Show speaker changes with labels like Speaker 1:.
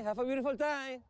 Speaker 1: Have a beautiful time.